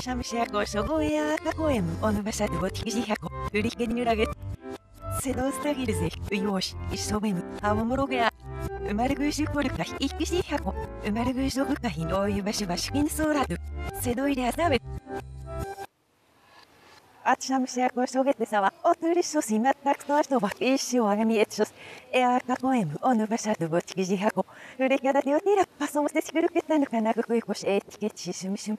Samšergo sovoje a kakojem on vasat vot hizihako, riken nurage. Sedo stagilze, još, isobem, a omoroge a. 生まれぐいしゅこるかひいきしはこ、生まれぐいしょぐかひのゆばしばしきんそうらぬ、せどいであざべ。あちなみしゃごしょげてさわ、おとりしょしまったくとあしとば、いしゅわがみえちょす、えあかこえむ、おぬばしゃとぼちきじはこ、うれがだてよてら、ぱそもせしぐるけたぬかなぐくしえちけちしゅみしゅみ。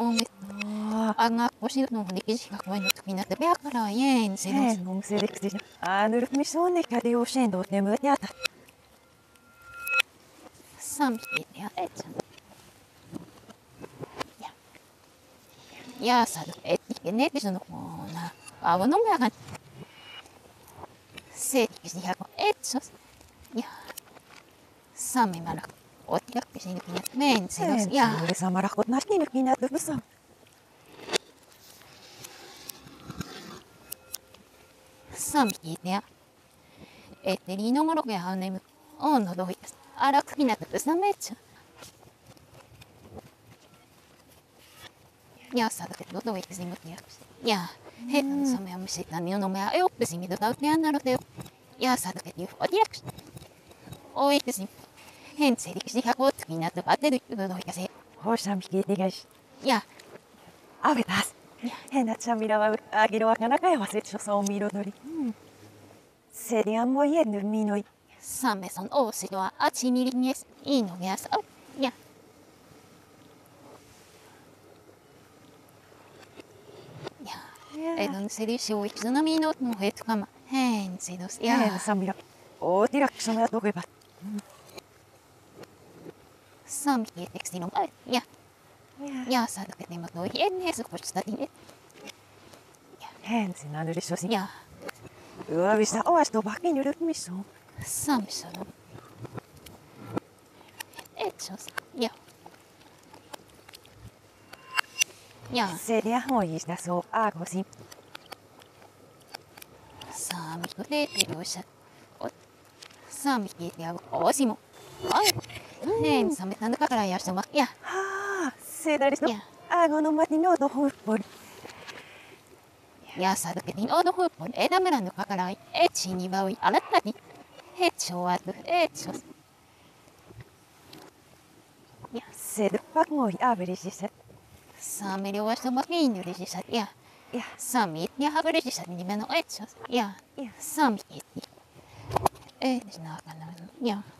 くしにきなめんせの Sen いや ule samarakot nashkin kina tubusan. さみきねやえてりのもろげはねむおんどいですあらくきなくさめちゃいやさだけどどいですいむやくしいやへんさみのめやよ。っぺしみどだうてやんなるでよ。いやさだけどおりやくしおいですいへんせりきし100をつきなってばってるどどいかせ Hosham kitigas. いや Avetas. Hena chamira wa agiro wa kanaka ya waset so miro dori. Seria mo yenu minoi. サメソンオーシドはあちみりにすいいのやさいやいやえどんせりしおいつなみののへとかまへんせどすい Hen や samira. O tirak sona tokeba. さみえてきしのあいやいやさだけでもといえねすこしたりね Hen sin anur so い sin. や oas to bakin yruk miso. さみそのえちょすいやいや Seria mo yista so agosin. さみくれてるしゃおさみきやおしもあいねんさめたんだからやしてまいや Ha, se daris no. Yeah. Ago no mati no to hupor. やさだけにおどふぽんえだめらんのかからいえちにばう。いあらた。にへちょわとえちょ Se de pak mo averi sisa. さめりょわしてまきんぬりしさいや Ja. さみにはぐれしさにめのえちょいや Ja. さみきえしなかないやいや。いやさだけにうむくらへなんせりあったけどおとれゆす。めへんしのす En seria wa kede ati mo yo mo. O tkumo wa korokodoro. さみきえていぬかしね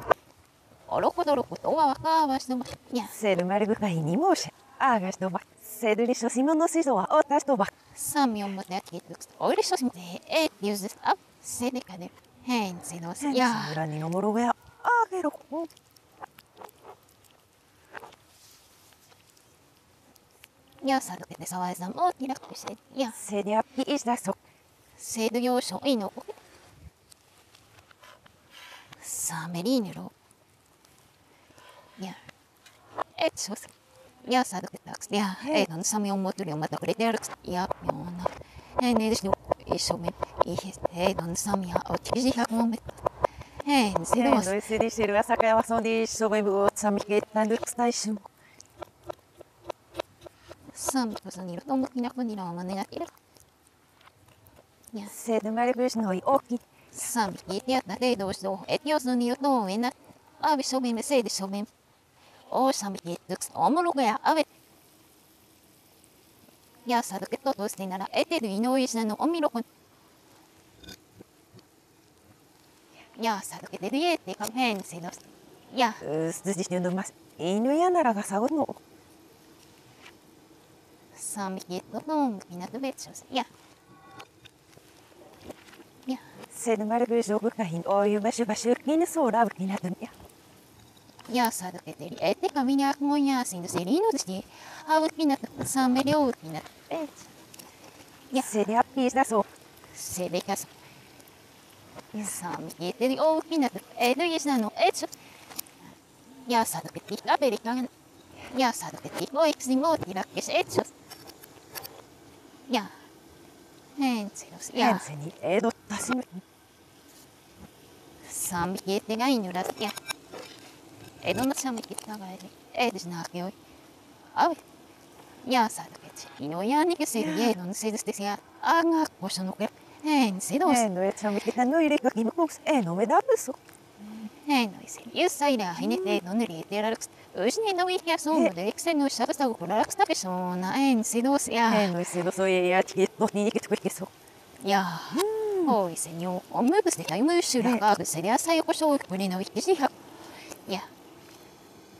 はわかわしどもいや Se de mergu ka ini mo se. Agas do ba. Se de riso simo no siso wa o tas do ba. さみをもてあきとくおいりしょしもてえりゅうずあせでかでへんせどい Hen や samura ni no moro ga. Agero. いやさどけてさわいさんもリラックスしていや Se de api is da so. 制度要所いいのさあメリーネロいやえそうさいやさどけたくいやえなんさみをもとりをまたくれてやるいやようなえねでしょ一生めいいえなんさみはおちじ百もめえんせど Hen do se di se wa saka wa so di so me bu o tsami ke tan du stai shim. さみこそにろともきなこにらはまねがいるいや Se de mergu is no i oki. さみきてやったでどうしどえよそにろとえなあびしょべめせいでしょべおさみきてくおもろがやあべやさどけととしてならえてるいのいしなのおみろこ Ja, sa du det det det kan hända då. Ja, Studi no mas. Inu ya nara ga sago no. som gitt lång mina du vet så. Ja. Ja, Sen mar gu jo ga hin o yu ba shu ba shu kin so ra bu kin ya. ja sa du det det det kan mina mo ja sin du ser in och det. Av mina som är det mina. Ja. Se ya pis da so. Se det kas. Som gitt det och mina. Är du just nu ett Ja, sa du det det blir kan. Ja, sa du det och ex ni mot det är ett så. Ja. Hända då. Ja. 変せに江戸たしむ。Samvittiga injurat ja. Ei tunnu samvittiga vai ei tässä näkee. Ai. Ja saduketsi. Ino ja niin se ei on se tästä ja anga kosan uke. Hein se dos. えのえちゃみきたの入れかきむこす。えのめだぶそ。Hein no se. Just sai da hine te no neri te raks. Us ni no ihja som de eksen no sakasta ku raks ta persona. Hein se dos え ja. のいせどそえやちきとににきつくけそ。Ja. Oi senor. Omöbus de tai musyra ka se ja sai ko so ku ni no ihja ha.